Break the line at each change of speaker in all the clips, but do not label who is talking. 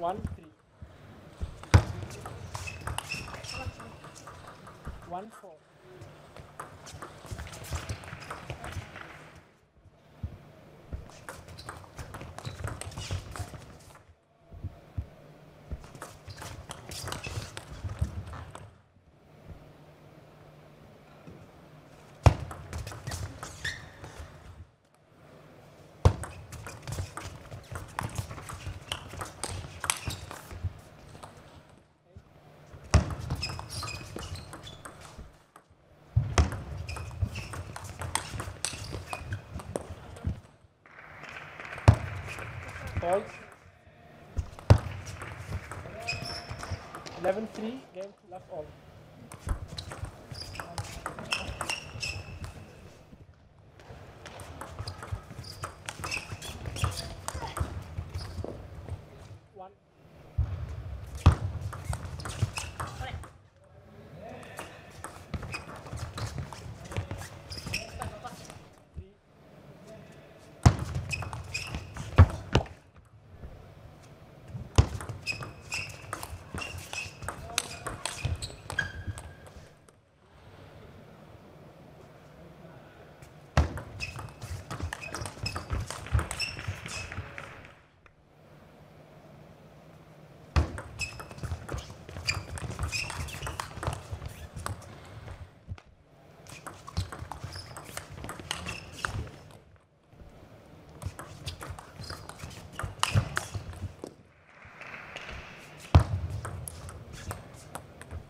One, three. One, four. False. 11 3, game left all.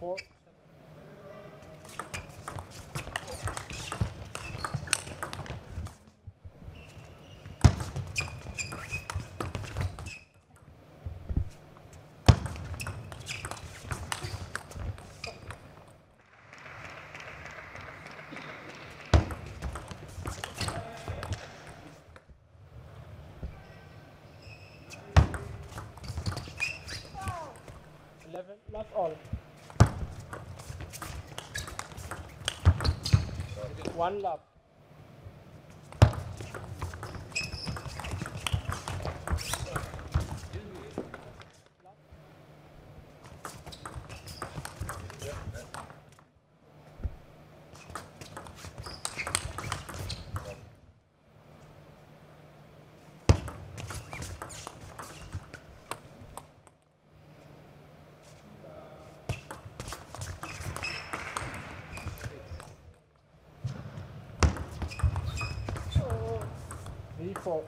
Four. Left all. One love. thankful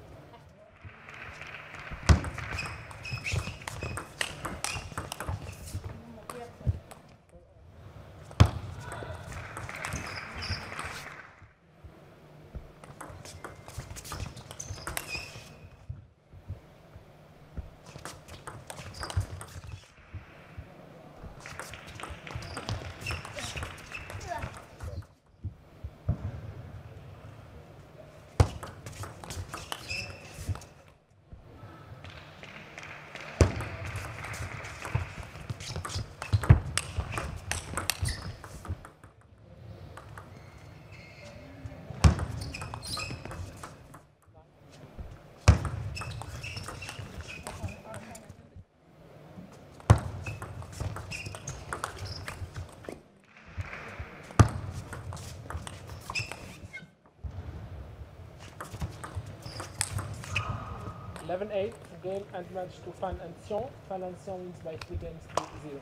11-8 game and match to Fan and Sion. Fan and wins by 3 games to 0.